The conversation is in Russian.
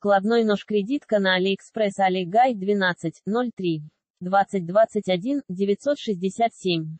Складной нож кредитка на Алиэкспресс Алигай 12, 03. 2021, 967.